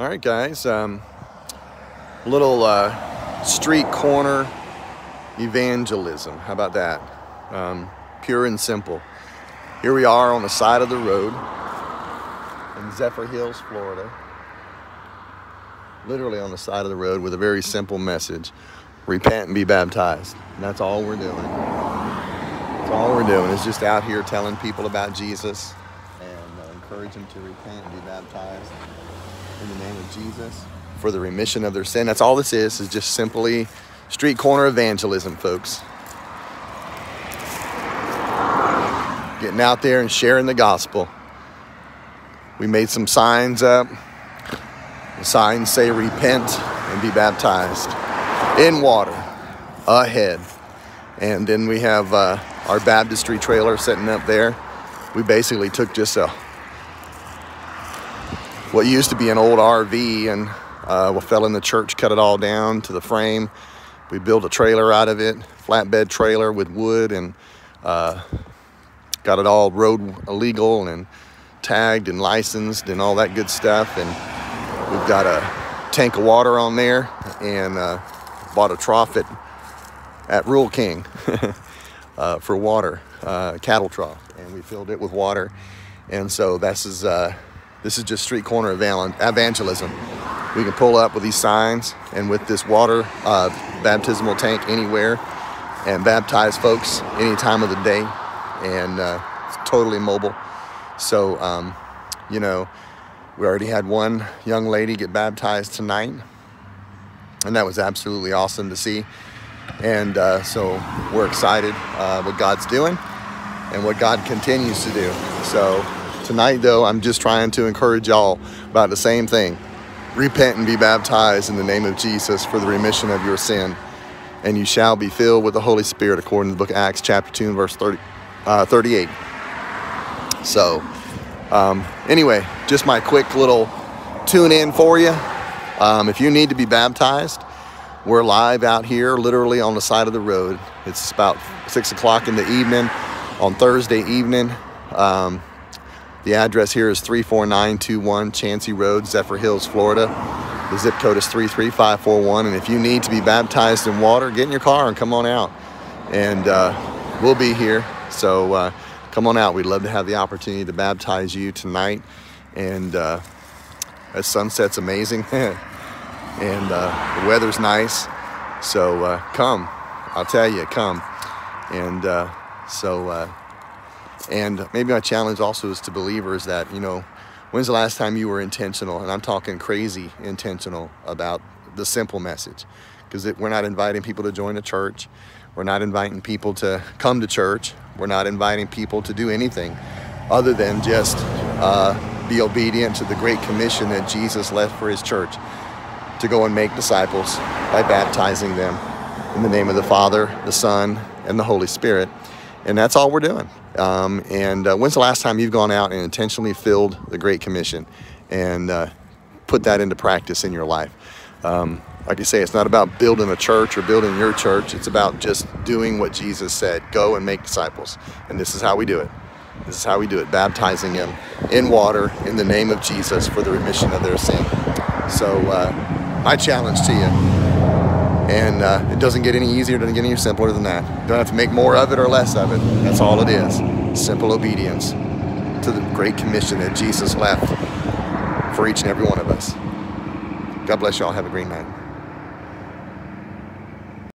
All right, guys. Um, little uh, street corner evangelism. How about that? Um, pure and simple. Here we are on the side of the road in Zephyrhills, Florida. Literally on the side of the road with a very simple message repent and be baptized. And that's all we're doing. That's all we're doing is just out here telling people about Jesus and uh, encourage them to repent and be baptized in the name of Jesus for the remission of their sin. That's all this is, is just simply street corner evangelism, folks. Getting out there and sharing the gospel. We made some signs up. The signs say repent and be baptized in water ahead. And then we have uh, our baptistry trailer sitting up there. We basically took just a what used to be an old RV and uh, we fell in the church, cut it all down to the frame. We built a trailer out of it, flatbed trailer with wood and uh, got it all road illegal and tagged and licensed and all that good stuff. And we've got a tank of water on there and uh, bought a trough at, at Rural King uh, for water, uh, cattle trough. And we filled it with water. And so this is, uh, this is just street corner evangelism. We can pull up with these signs and with this water uh, baptismal tank anywhere and baptize folks any time of the day. And uh, it's totally mobile. So, um, you know, we already had one young lady get baptized tonight. And that was absolutely awesome to see. And uh, so we're excited uh, what God's doing and what God continues to do. So Tonight, though, I'm just trying to encourage y'all about the same thing. Repent and be baptized in the name of Jesus for the remission of your sin. And you shall be filled with the Holy Spirit, according to the book of Acts, chapter 2, verse 30, uh, 38. So, um, anyway, just my quick little tune in for you. Um, if you need to be baptized, we're live out here, literally on the side of the road. It's about 6 o'clock in the evening on Thursday evening. Um, the address here is 34921 Chancey Road, Zephyrhills, Florida. The zip code is 33541. And if you need to be baptized in water, get in your car and come on out. And uh, we'll be here. So uh, come on out. We'd love to have the opportunity to baptize you tonight. And uh, that sunset's amazing. and uh, the weather's nice. So uh, come. I'll tell you, come. And uh, so and maybe my challenge also is to believers that, you know, when's the last time you were intentional? And I'm talking crazy intentional about the simple message. Because we're not inviting people to join a church. We're not inviting people to come to church. We're not inviting people to do anything other than just uh, be obedient to the great commission that Jesus left for his church to go and make disciples by baptizing them in the name of the Father, the Son, and the Holy Spirit. And that's all we're doing. Um, and uh, when's the last time you've gone out and intentionally filled the Great Commission and uh, put that into practice in your life? Um, like I say, it's not about building a church or building your church. It's about just doing what Jesus said go and make disciples. And this is how we do it. This is how we do it baptizing them in water in the name of Jesus for the remission of their sin. So, uh, my challenge to you and uh, it doesn't get any easier, doesn't get any simpler than that. You don't have to make more of it or less of it. That's all it is. Simple obedience to the great commission that Jesus left for each and every one of us. God bless y'all. Have a great night.